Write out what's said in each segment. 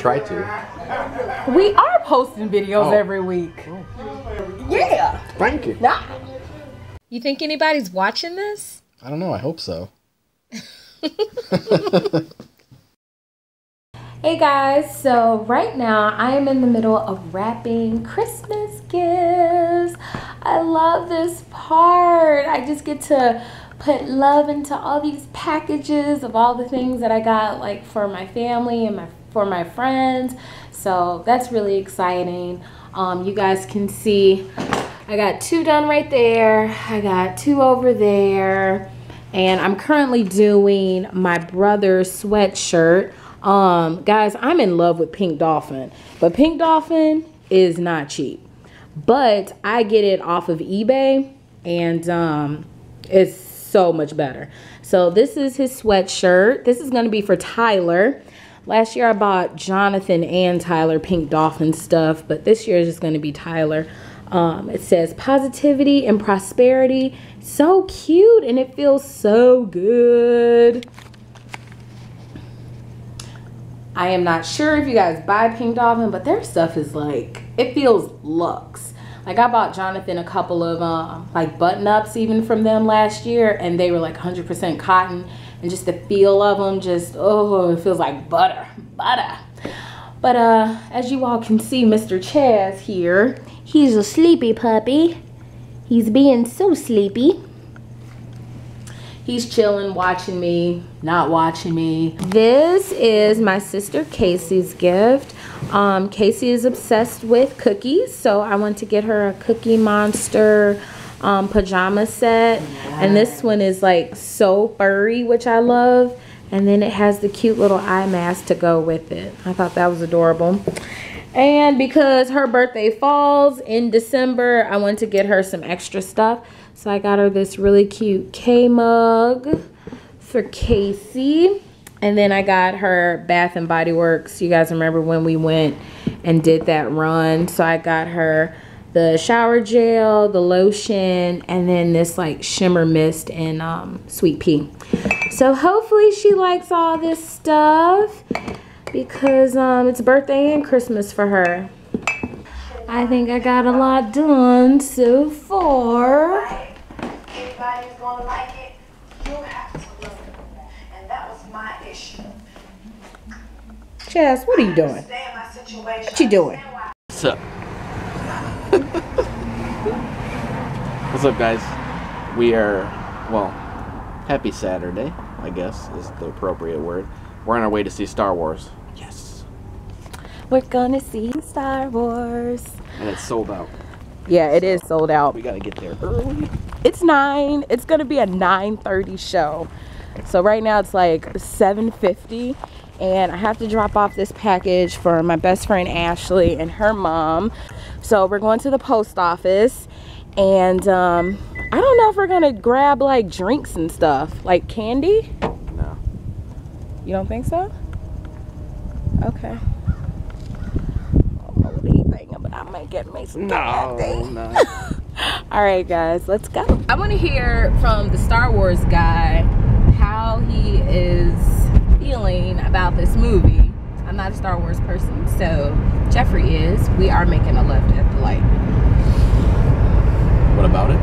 Try to. We are posting videos Oh. every week. Yeah. Thank you. Nah. You think anybody's watching this? I don't know. I hope so. Hey guys, so right now I am in the middle of wrapping Christmas gifts. I love this part. I just get to put love into all these packages of all the things that I got like for my family and my for my friends. So that's really exciting. Um, you guys can see I got two done right there. I got two over there. And I'm currently doing my brother's sweatshirt. Um, guys, I'm in love with Pink Dolphin, but Pink Dolphin is not cheap. But I get it off of eBay and um, it's so much better. So this is his sweatshirt. This is gonna be for Tyler. Last year I bought Jonathan and Tyler Pink Dolphin stuff, but this year is just gonna be Tyler. Um, it says positivity and prosperity. So cute and it feels so good. I am not sure if you guys buy Pink Dolphin, but their stuff is like, it feels luxe. Like I bought Jonathan a couple of um, like button ups even from them last year and they were like 100% cotton and just the feel of them just, oh, it feels like butter, butter. But uh, as you all can see, Mr. Chaz here, he's a sleepy puppy. He's being so sleepy. He's chilling, watching me, not watching me. This is my sister Casey's gift. Um, Casey is obsessed with cookies, so I want to get her a Cookie Monster um, pajama set. And this one is like so furry, which I love. And then it has the cute little eye mask to go with it. I thought that was adorable. And because her birthday falls in December, I want to get her some extra stuff. So I got her this really cute K mug for Casey. And then I got her Bath and Body Works. You guys remember when we went and did that run? So I got her the shower gel, the lotion, and then this like shimmer mist and um, sweet pea. So hopefully she likes all this stuff because um, it's birthday and Christmas for her. I think I got a lot done so far. Everybody's gonna like it. You have to love it. And that was my issue. Chaz, what are you doing? What you doing? What's up? What's up, guys? We are, well, happy Saturday, I guess is the appropriate word. We're on our way to see Star Wars. Yes. We're gonna see Star Wars. And it's sold out. Yeah, it is sold out. We gotta get there early. It's nine. It's gonna be a 9:30 show. So right now it's like 7:50, and I have to drop off this package for my best friend Ashley and her mom. So we're going to the post office, and um, I don't know if we're gonna grab like drinks and stuff, like candy. No. You don't think so? Okay. I don't know what anything, but I might get me some candy. no. All right, guys, let's go. I want to hear from the Star Wars guy how he is feeling about this movie. I'm not a Star Wars person, so Jeffrey is. We are making a left at the light. What about it?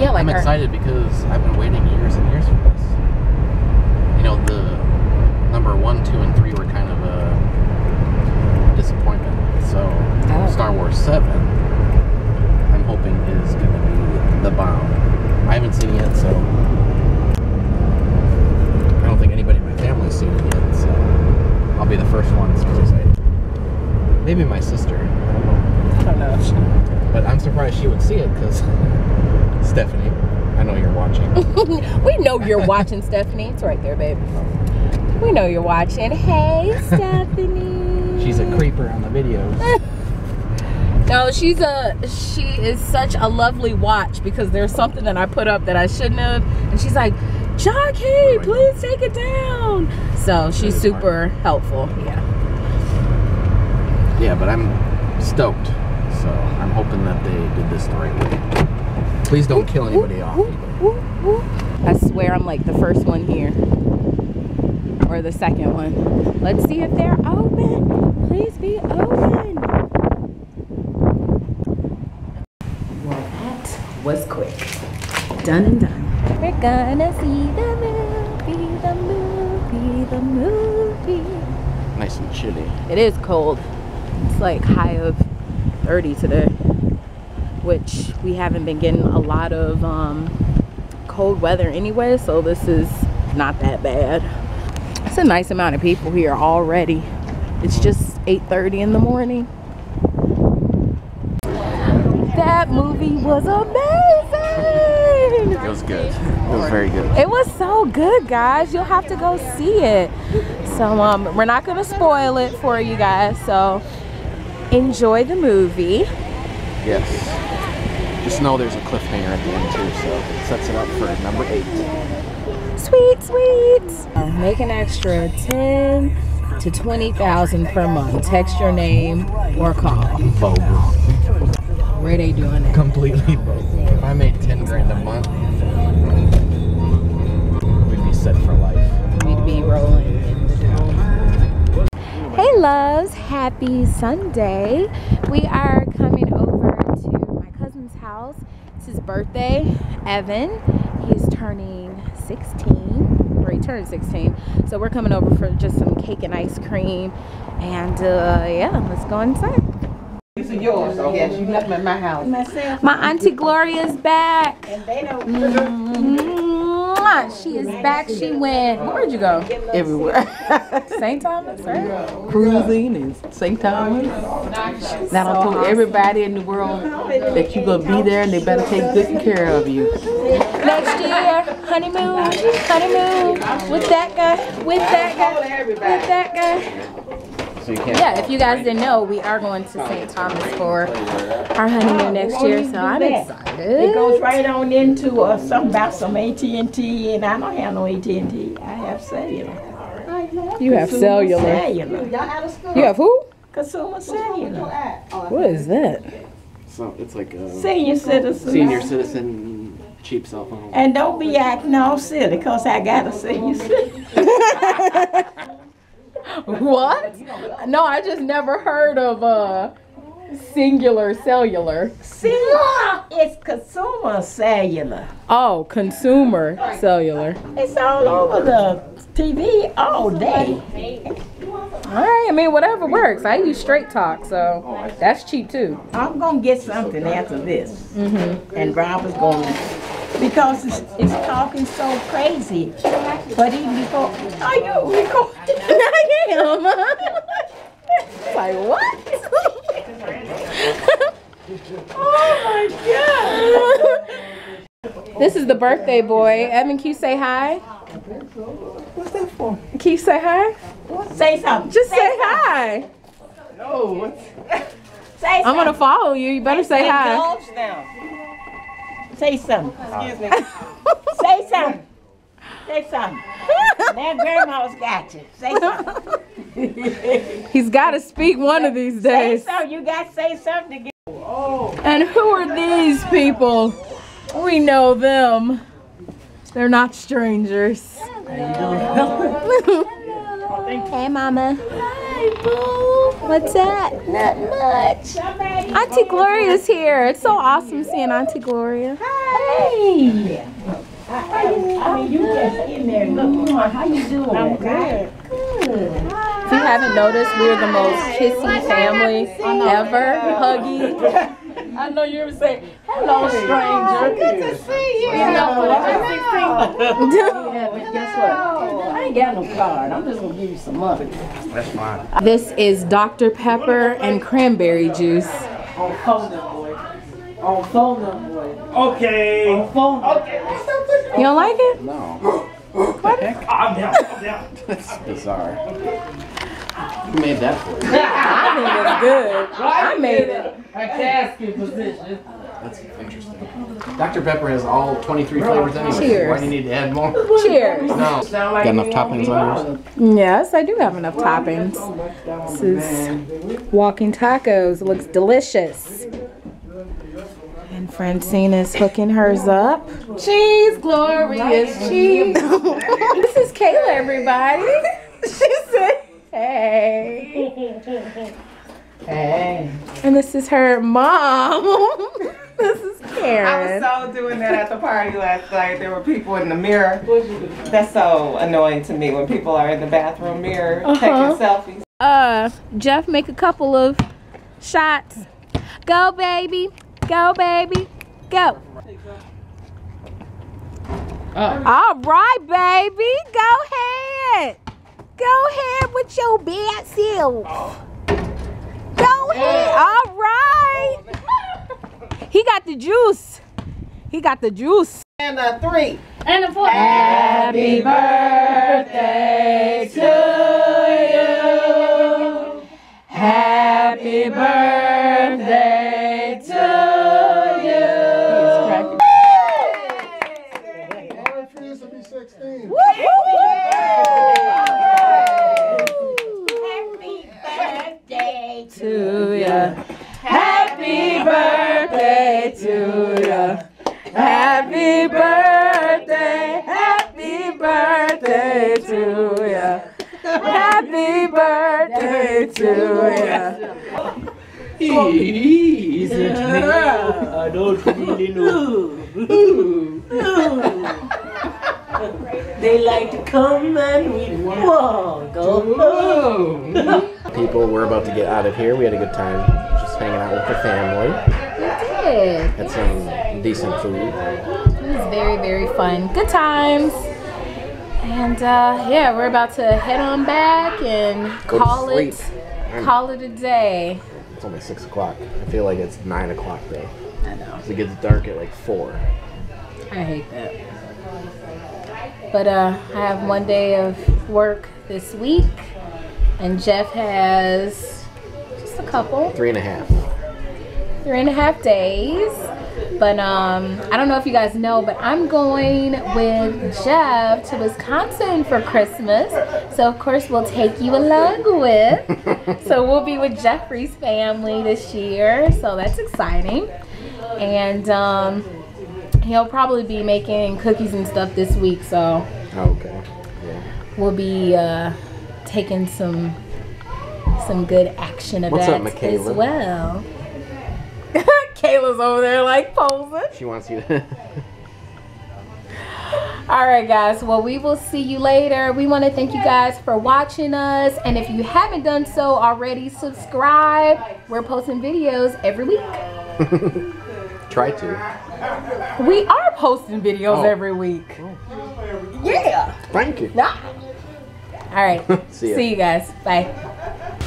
Yeah, like I'm excited because I've been waiting years and years for this. You know, the number one, two, and three were kind of a disappointment. So, Oh. Star Wars 7, I'm hoping is going to be the bomb. I haven't seen it yet, so. I don't think anybody in my family's seen it yet, so. I'll be the first one, so I'm excited. Maybe my sister. I don't know. I don't know. But I'm surprised she would see it because Stephanie, I know you're watching. we know you're watching, Stephanie. It's right there, babe. We know you're watching. Hey, Stephanie. She's a creeper on the videos. No, she's a she is such a lovely watch because there's something that I put up that I shouldn't have, and she's like, Jacqui, oh please take it down. So she's super helpful. Yeah. Yeah, but I'm stoked. So I'm hoping that they did this the right way. Please don't kill anybody off. I swear I'm like the first one here. Or the second one. Let's see if they're open. going. Well, that was quick. Done and done. We're gonna see the movie, the movie, the movie. Nice and chilly. It is cold. It's like high of 30 today, which we haven't been getting a lot of um, cold weather anyway, so this is not that bad. It's a nice amount of people here already. It's just 8:30 in the morning. That movie was amazing. It was good. It was very good. It was so good, guys. You'll have to go see it. So um, we're not gonna spoil it for you guys. So enjoy the movie. Yes. Just know there's a cliffhanger at the end too, so it sets it up for number eight. Sweet, sweet. Make an extra ten to twenty thousand per month. Text your name or call. Bogus. Where they doing it? Completely bogus. If I made ten grand a month, we'd be set for life. We'd be rolling loves, happy Sunday. We are coming over to my cousin's house. It's his birthday, Evan. He's turning 16, or he turned 16. So we're coming over for just some cake and ice cream. And uh, yeah, let's go inside. These are yours. Yes, you left them at my house. My auntie Gloria's back. And they don't. She is back. She went. Where'd you go? Everywhere. St. Thomas, right? Cruising and St. Thomas. Now I told everybody in the world that you're gonna be there and they better take good care of you. Next year, honeymoon, honeymoon with that guy, with that guy, with that guy. So you can't. Yeah, if you guys didn't know, we are going to St. Thomas for our honeymoon next year, so I'm excited. It goes right on into uh, something about some AT&T, and I don't have no AT&T. I have cellular. You have cellular. Cellular. You have who? Consumer cellular. What is that? So it's like a Senior citizen. senior citizen cheap cell phone. And don't be acting all silly, because I got a senior citizen. What? No, I just never heard of uh singular cellular. Cellular. It's consumer cellular. Oh, consumer cellular. It's all over the TV all day. All right, I mean whatever works. I use straight talk, so that's cheap too. I'm gonna get something after this. Mm-hmm. And Robert's gonna, because it's, it's talking so crazy. But even before, are you recording? I am. like what? oh my God. this is the birthday boy. Evan, can you say hi? What's that for? Can you say hi? Say something. Just say hi. No, Say something. I'm gonna follow you. You better say hi. Indulge now. Say something. Excuse me. Say something. Say something. That grandma's got you. Say something. He's got to speak one of these Say days. something. You got to say something to get. And who are these people? We know them. They're not strangers. Hello. hey, Mama. Hi, Boo. What's up? Not much. Auntie Gloria's here. It's so awesome seeing Auntie Gloria. Hey. I mean, you just in there. Look, how you doing? I'm good. If you haven't noticed, we're the most kissy family ever. Huggy. I know you were saying, hello, stranger. Good to see you. You know what? Yeah, but guess what? I ain't got no card. I'm just gonna give you some money. That's fine. This is Dr. Pepper and cranberry juice. On phone number, boy. On phone number, boy. Okay. On phone number. You don't like it? No. Calm down. Calm down. That's bizarre. Who made that for you? I think it's good. I made it. A casket position. That's interesting. Dr. Pepper has all 23 flavors anyway. Cheers. Why do you need to add more? Cheers. No. Got enough toppings on yours? Yes, I do have enough toppings. This is walking tacos. It looks delicious. And Francine is hooking hers up. Cheese, glorious cheese. this is Kayla, everybody. She said, hey. Hey. And this is her mom. this is Karen. I was so doing that at the party last night. There were people in the mirror. That's so annoying to me when people are in the bathroom mirror Uh-huh. taking selfies. uh Jeff make a couple of shots. Go baby. Go baby. Go. All right, baby. Go ahead. Go ahead with your bad self. Go ahead. All right. He got the juice. He got the juice. And a three. And a four. Happy birthday to you. Happy birthday to ya. I don't really know. They like to come and we walk home. People, we're about to get out of here. We had a good time just hanging out with the family. We Did. Had some decent food. It was very, very fun. Good times. And uh, yeah, we're about to head on back and Go to call it sleep. Call it a day. It's only six o'clock. I feel like it's nine o'clock though. I know. It gets dark at like four. I hate that. But uh, I have one day of work this week, and Jeff has just a couple, Three and a half. three and a half days. But um, I don't know if you guys know, but I'm going with Jeff to Wisconsin for Christmas. So of course we'll take you along with. so we'll be with Jeffrey's family this year. So that's exciting. And um, he'll probably be making cookies and stuff this week. So Oh, okay. Yeah. we'll be uh, taking some some good action events What's up, Michaela? as well. Kayla's over there like posing. She wants you to. All right, guys. Well, we will see you later. We want to thank you guys for watching us. And if you haven't done so already, subscribe. We're posting videos every week. Try to. We are posting videos Oh. every week. Oh. Yeah. Thank you. Nah. All right. See ya. See you guys. Bye.